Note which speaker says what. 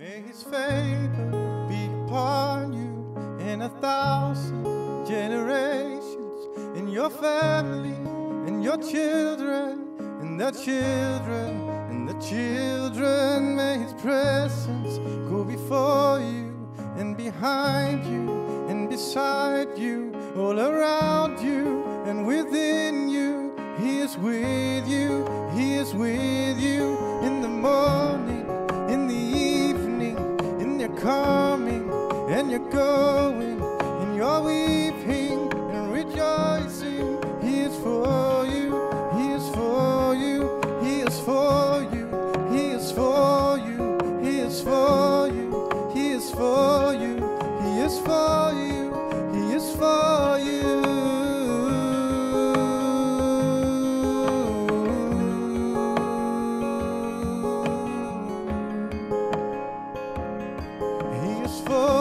Speaker 1: May his favor be upon you in a thousand generations, in your family, in your children, in their children, in the children. May his presence go before you and behind you and beside you, all around you and within you. He is with coming and your going, in your weeping and rejoicing. He is for you, he is for you, he is for you, he is for you, he is for you, he is for you, for